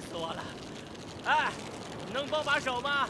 死我了。哎能帮把手吗？